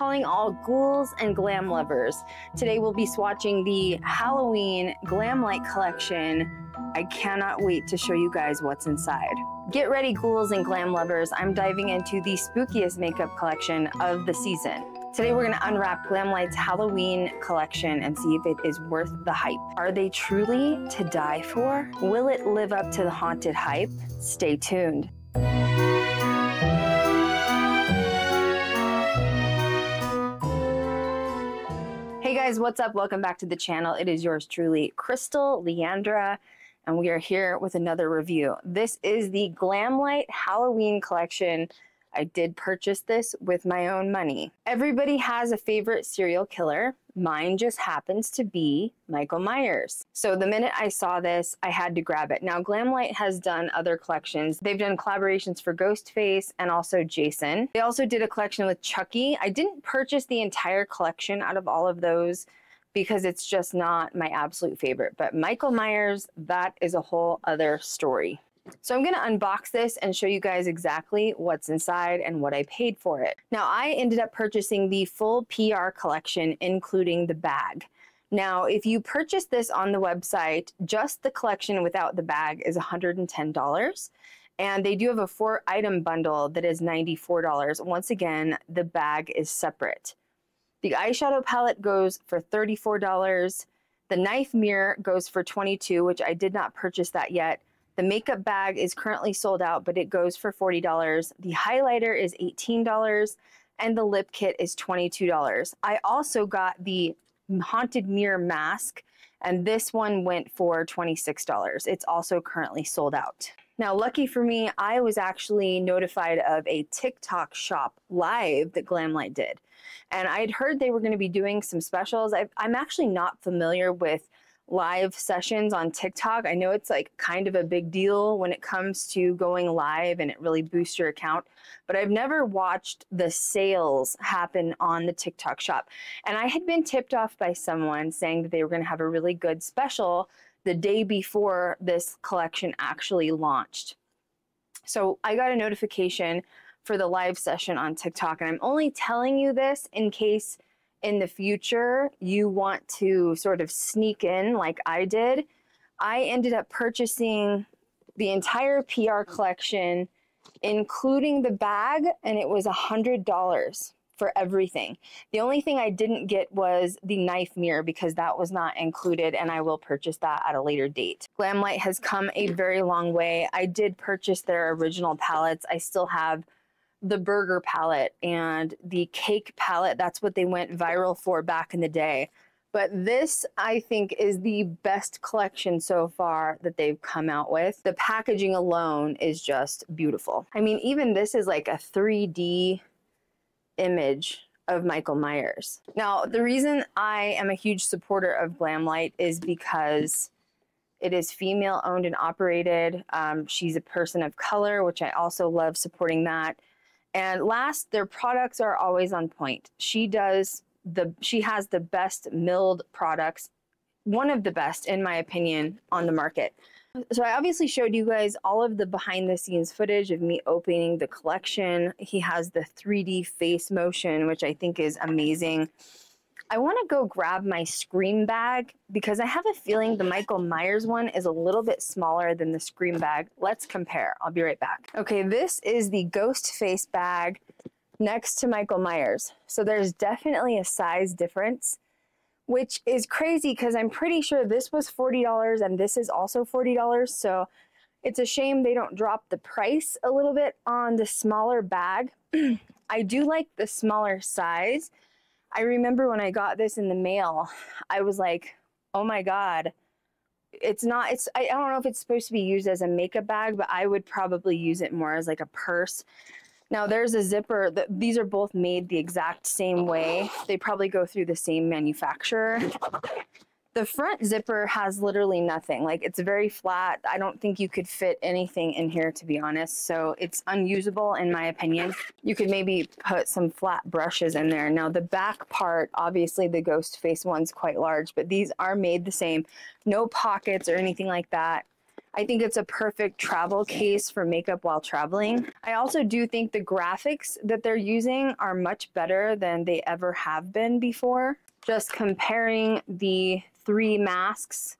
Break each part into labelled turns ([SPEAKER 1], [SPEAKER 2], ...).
[SPEAKER 1] calling all ghouls and glam lovers. Today we'll be swatching the Halloween Glamlite collection. I cannot wait to show you guys what's inside. Get ready, ghouls and glam lovers. I'm diving into the spookiest makeup collection of the season. Today we're gonna unwrap Glam Glamlite's Halloween collection and see if it is worth the hype. Are they truly to die for? Will it live up to the haunted hype? Stay tuned. Hey guys, what's up? Welcome back to the channel. It is yours truly, Krystal Leandra, and we are here with another review. This is the Glamlite Halloween collection I did purchase this with my own money. Everybody has a favorite serial killer. Mine just happens to be Michael Myers. So the minute I saw this, I had to grab it. Now, Glamlite has done other collections. They've done collaborations for Ghostface and also Jason. They also did a collection with Chucky. I didn't purchase the entire collection out of all of those because it's just not my absolute favorite. But Michael Myers, that is a whole other story. So I'm going to unbox this and show you guys exactly what's inside and what I paid for it. Now I ended up purchasing the full PR collection, including the bag. Now, if you purchase this on the website, just the collection without the bag is $110. And they do have a four item bundle that is $94. Once again, the bag is separate. The eyeshadow palette goes for $34. The knife mirror goes for 22, which I did not purchase that yet. The makeup bag is currently sold out, but it goes for $40. The highlighter is $18 and the lip kit is $22. I also got the Haunted Mirror mask and this one went for $26. It's also currently sold out. Now, lucky for me, I was actually notified of a TikTok shop live that Glamlite did. And I had heard they were going to be doing some specials. i am actually not familiar with live sessions on TikTok. I know it's like kind of a big deal when it comes to going live and it really boosts your account, but I've never watched the sales happen on the TikTok shop. And I had been tipped off by someone saying that they were going to have a really good special the day before this collection actually launched. So I got a notification for the live session on TikTok, and I'm only telling you this in case in the future you want to sort of sneak in like I did, I ended up purchasing the entire PR collection, including the bag, and it was a $100 for everything. The only thing I didn't get was the knife mirror because that was not included and I will purchase that at a later date. Glamlite has come a very long way. I did purchase their original palettes. I still have the burger palette and the cake palette. That's what they went viral for back in the day. But this, I think, is the best collection so far that they've come out with. The packaging alone is just beautiful. I mean, even this is like a 3D image of Michael Myers. Now, the reason I am a huge supporter of Glamlite is because it is female owned and operated. Um, she's a person of color, which I also love supporting that. And last, their products are always on point. She does the she has the best milled products, one of the best in my opinion on the market. So I obviously showed you guys all of the behind the scenes footage of me opening the collection. He has the 3D face motion, which I think is amazing. I want to go grab my Scream bag because I have a feeling the Michael Myers one is a little bit smaller than the Scream bag. Let's compare. I'll be right back. Okay, this is the Ghost Face bag next to Michael Myers. So there's definitely a size difference, which is crazy because I'm pretty sure this was $40 and this is also $40. So it's a shame they don't drop the price a little bit on the smaller bag. I do like the smaller size I remember when I got this in the mail, I was like, oh my God. It's not, it's, I don't know if it's supposed to be used as a makeup bag, but I would probably use it more as like a purse. Now there's a zipper, that these are both made the exact same way. They probably go through the same manufacturer. The front zipper has literally nothing. Like it's very flat. I don't think you could fit anything in here to be honest. So it's unusable in my opinion. You could maybe put some flat brushes in there. Now the back part, obviously the ghost face one's quite large, but these are made the same. No pockets or anything like that. I think it's a perfect travel case for makeup while traveling. I also do think the graphics that they're using are much better than they ever have been before. Just comparing the three masks,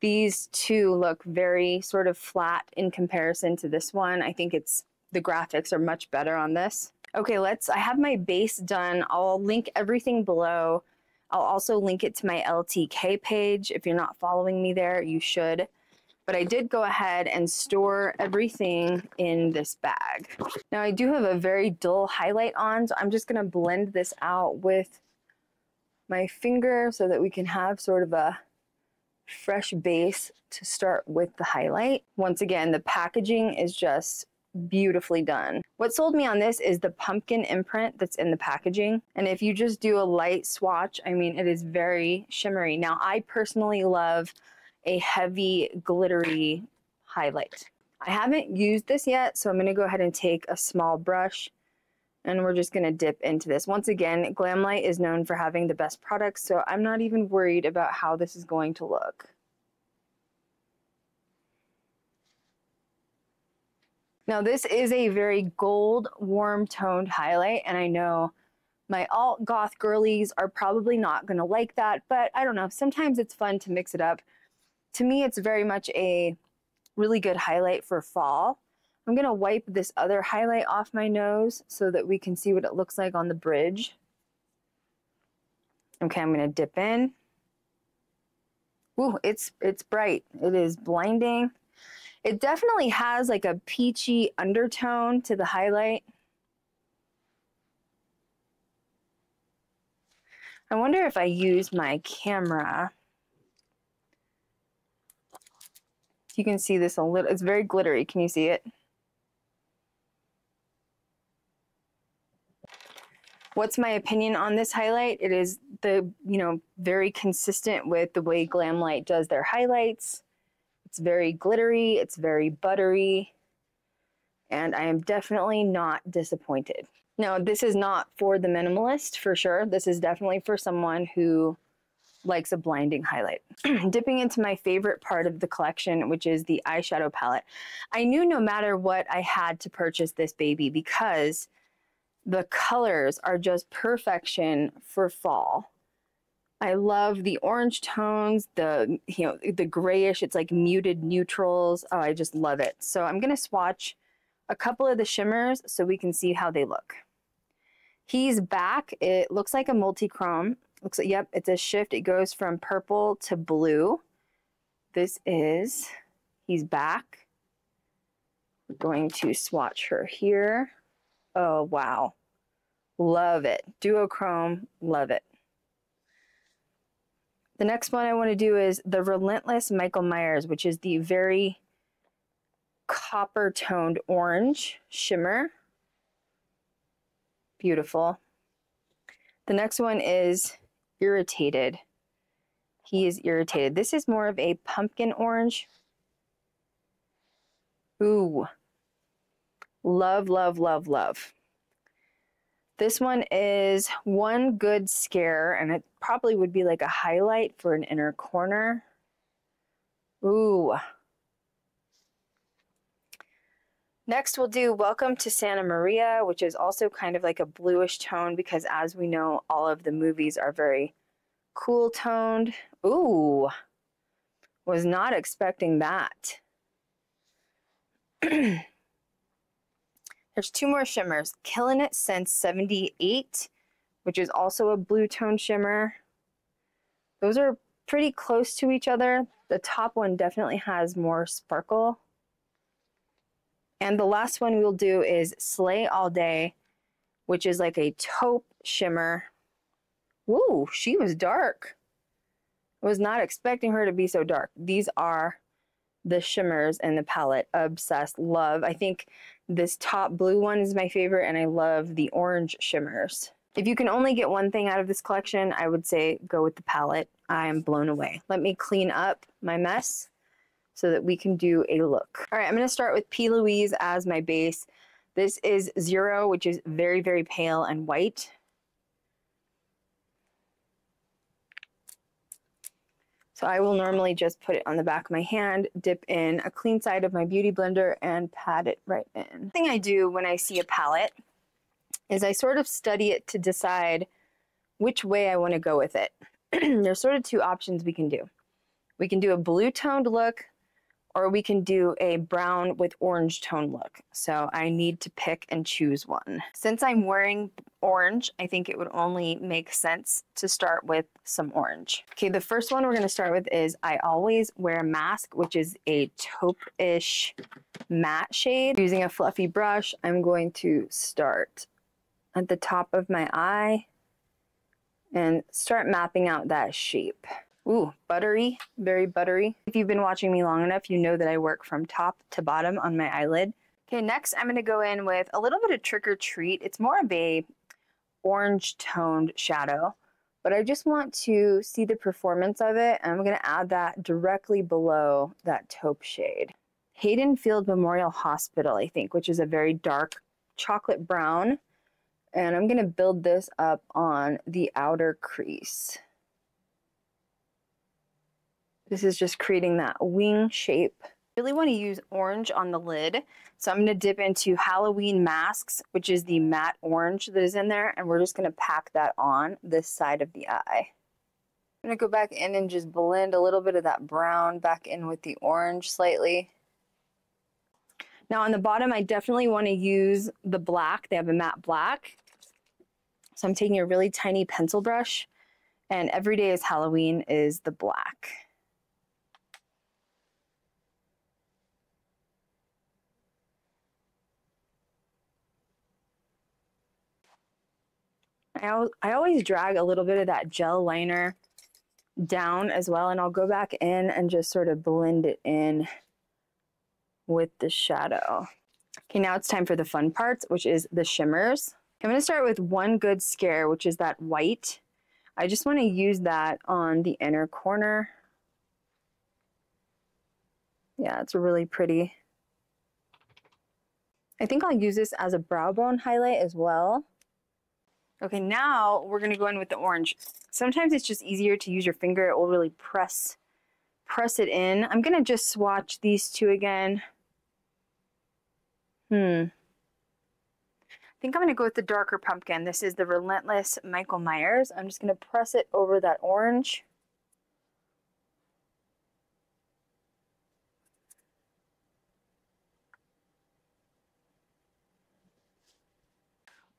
[SPEAKER 1] these two look very sort of flat in comparison to this one. I think it's the graphics are much better on this. Okay, let's, I have my base done. I'll link everything below. I'll also link it to my LTK page. If you're not following me there, you should but I did go ahead and store everything in this bag. Now I do have a very dull highlight on, so I'm just gonna blend this out with my finger so that we can have sort of a fresh base to start with the highlight. Once again, the packaging is just beautifully done. What sold me on this is the pumpkin imprint that's in the packaging. And if you just do a light swatch, I mean, it is very shimmery. Now, I personally love a heavy glittery highlight. I haven't used this yet, so I'm going to go ahead and take a small brush and we're just going to dip into this. Once again, Glamlite is known for having the best products, so I'm not even worried about how this is going to look. Now this is a very gold, warm toned highlight, and I know my alt goth girlies are probably not going to like that, but I don't know. Sometimes it's fun to mix it up to me, it's very much a really good highlight for fall. I'm going to wipe this other highlight off my nose so that we can see what it looks like on the bridge. Okay, I'm going to dip in. Ooh, it's, it's bright. It is blinding. It definitely has like a peachy undertone to the highlight. I wonder if I use my camera you can see this a little, it's very glittery. Can you see it? What's my opinion on this highlight? It is the, you know, very consistent with the way Glamlite does their highlights. It's very glittery, it's very buttery, and I am definitely not disappointed. Now, this is not for the minimalist for sure. This is definitely for someone who likes a blinding highlight. Dipping into my favorite part of the collection, which is the eyeshadow palette. I knew no matter what I had to purchase this baby because the colors are just perfection for fall. I love the orange tones, the you know the grayish, it's like muted neutrals. Oh, I just love it. So I'm going to swatch a couple of the shimmers so we can see how they look. He's back. It looks like a multi-chrome. Looks like, yep, it's a shift. It goes from purple to blue. This is, he's back. We're going to swatch her here. Oh, wow. Love it. Duochrome, love it. The next one I want to do is the Relentless Michael Myers, which is the very copper toned orange shimmer. Beautiful. The next one is irritated. He is irritated. This is more of a pumpkin orange. Ooh. Love, love, love, love. This one is one good scare, and it probably would be like a highlight for an inner corner. Ooh. Next, we'll do Welcome to Santa Maria, which is also kind of like a bluish tone because as we know, all of the movies are very cool toned. Ooh, was not expecting that. There's two more shimmers. Killing It Since 78, which is also a blue tone shimmer. Those are pretty close to each other. The top one definitely has more sparkle. And the last one we'll do is Slay All Day, which is like a taupe shimmer. Woo, she was dark. I was not expecting her to be so dark. These are the shimmers and the palette. Obsessed, love. I think this top blue one is my favorite and I love the orange shimmers. If you can only get one thing out of this collection, I would say go with the palette. I am blown away. Let me clean up my mess so that we can do a look. All right, I'm gonna start with P. Louise as my base. This is Zero, which is very, very pale and white. So I will normally just put it on the back of my hand, dip in a clean side of my beauty blender and pat it right in. The thing I do when I see a palette is I sort of study it to decide which way I want to go with it. There's sort of two options we can do. We can do a blue toned look or we can do a brown with orange tone look. So I need to pick and choose one. Since I'm wearing orange, I think it would only make sense to start with some orange. Okay, the first one we're gonna start with is I always wear a mask, which is a taupe-ish matte shade. Using a fluffy brush, I'm going to start at the top of my eye and start mapping out that shape. Ooh, buttery, very buttery. If you've been watching me long enough, you know that I work from top to bottom on my eyelid. Okay, next I'm gonna go in with a little bit of Trick or Treat. It's more of a orange toned shadow, but I just want to see the performance of it. And I'm gonna add that directly below that taupe shade. Haddonfield Memorial Hospital, I think, which is a very dark chocolate brown. And I'm gonna build this up on the outer crease. This is just creating that wing shape. Really want to use orange on the lid. So I'm going to dip into Halloween Masks, which is the matte orange that is in there. And we're just going to pack that on this side of the eye. I'm going to go back in and just blend a little bit of that brown back in with the orange slightly. Now on the bottom, I definitely want to use the black. They have a matte black. So I'm taking a really tiny pencil brush and Every Day is Halloween is the black. I, I always drag a little bit of that gel liner down as well and I'll go back in and just sort of blend it in with the shadow. Okay, now it's time for the fun parts, which is the shimmers. I'm going to start with one good scare, which is that white. I just want to use that on the inner corner. Yeah, it's really pretty. I think I'll use this as a brow bone highlight as well. Okay, now we're gonna go in with the orange. Sometimes it's just easier to use your finger. It will really press, press it in. I'm gonna just swatch these two again. Hmm. I think I'm gonna go with the darker pumpkin. This is the Relentless Michael Myers. I'm just gonna press it over that orange.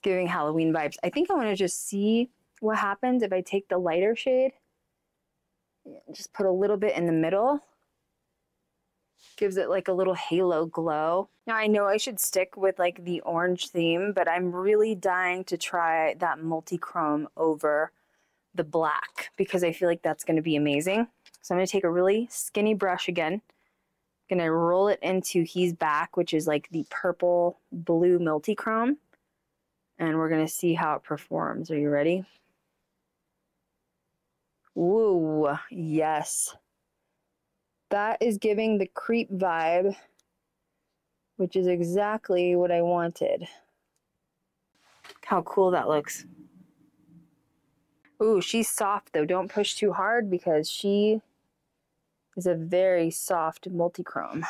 [SPEAKER 1] It's giving Halloween vibes. I think I want to just see what happens if I take the lighter shade. Just put a little bit in the middle. Gives it like a little halo glow. Now I know I should stick with like the orange theme, but I'm really dying to try that multi-chrome over the black because I feel like that's going to be amazing. So I'm going to take a really skinny brush again. I'm going to roll it into He's Back, which is like the purple blue multi-chrome and we're going to see how it performs. Are you ready? Woo, yes. That is giving the creep vibe, which is exactly what I wanted. How cool that looks. Ooh, she's soft though. Don't push too hard because she is a very soft multi-chrome.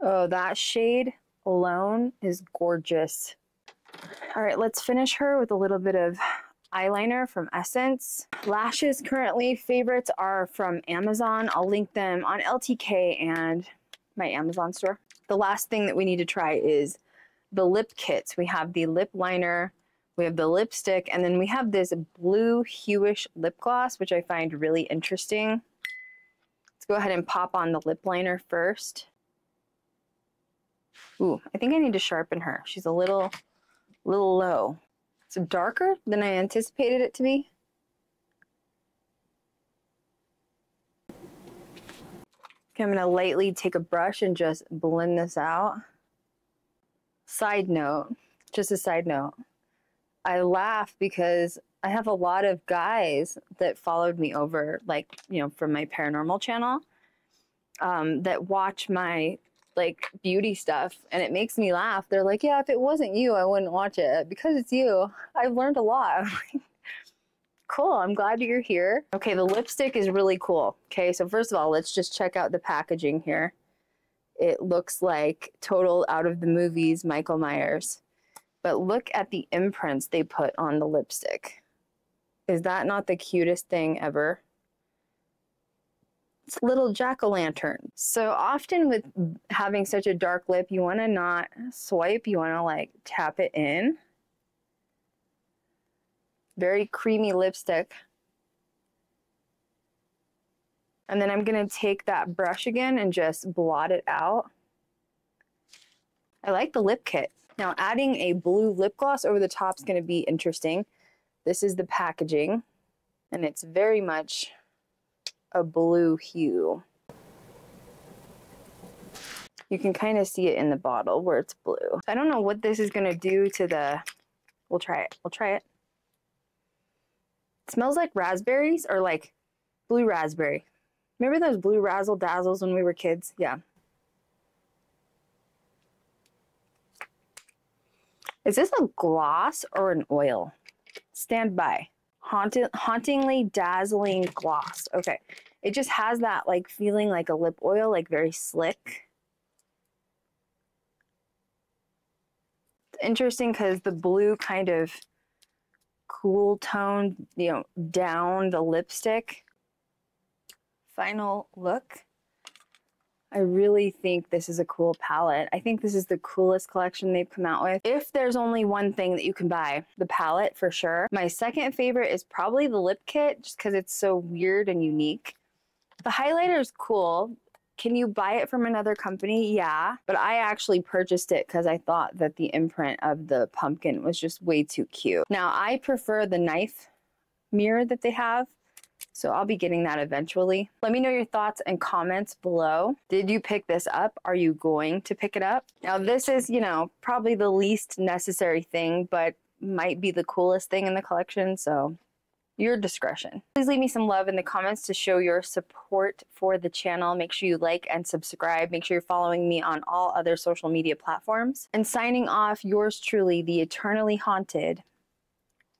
[SPEAKER 1] Oh, that shade alone is gorgeous. All right, let's finish her with a little bit of eyeliner from Essence. Lashes currently favorites are from Amazon. I'll link them on LTK and my Amazon store. The last thing that we need to try is the lip kits. We have the lip liner, we have the lipstick, and then we have this blue hueish lip gloss, which I find really interesting. Let's go ahead and pop on the lip liner first. Ooh, I think I need to sharpen her. She's a little a little low. It's darker than I anticipated it to be. Okay, I'm to lightly take a brush and just blend this out. Side note, just a side note. I laugh because I have a lot of guys that followed me over, like, you know, from my paranormal channel um, that watch my like beauty stuff and it makes me laugh. They're like, yeah, if it wasn't you, I wouldn't watch it. Because it's you, I've learned a lot. Cool. I'm glad you're here. Okay, the lipstick is really cool. Okay, so first of all, let's just check out the packaging here. It looks like total out of the movies Michael Myers. But look at the imprints they put on the lipstick. Is that not the cutest thing ever? Little jack-o'-lantern. So often with having such a dark lip, you want to not swipe, you want to like tap it in. Very creamy lipstick. And then I'm going to take that brush again and just blot it out. I like the lip kit. Now adding a blue lip gloss over the top is going to be interesting. This is the packaging and it's very much a blue hue. You can kind of see it in the bottle where it's blue. I don't know what this is going to do to the, we'll try it. We'll try it. It smells like raspberries or like blue raspberry. Remember those blue razzle dazzles when we were kids? Yeah. Is this a gloss or an oil? Stand by. Hauntingly dazzling gloss. Okay. It just has that like feeling like a lip oil, like very slick. It's interesting because the blue kind of cool tone, you know, down the lipstick final look. I really think this is a cool palette. I think this is the coolest collection they've come out with. If there's only one thing that you can buy, the palette for sure. My second favorite is probably the lip kit just because it's so weird and unique. The highlighter is cool. Can you buy it from another company? Yeah, but I actually purchased it because I thought that the imprint of the pumpkin was just way too cute. Now, I prefer the knife mirror that they have so I'll be getting that eventually. Let me know your thoughts and comments below. Did you pick this up? Are you going to pick it up? Now this is, you know, probably the least necessary thing, but might be the coolest thing in the collection. So your discretion. Please leave me some love in the comments to show your support for the channel. Make sure you like and subscribe. Make sure you're following me on all other social media platforms. And signing off, yours truly, the eternally haunted,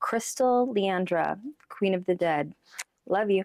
[SPEAKER 1] Krystal Leandra, Queen of the Dead. Love you.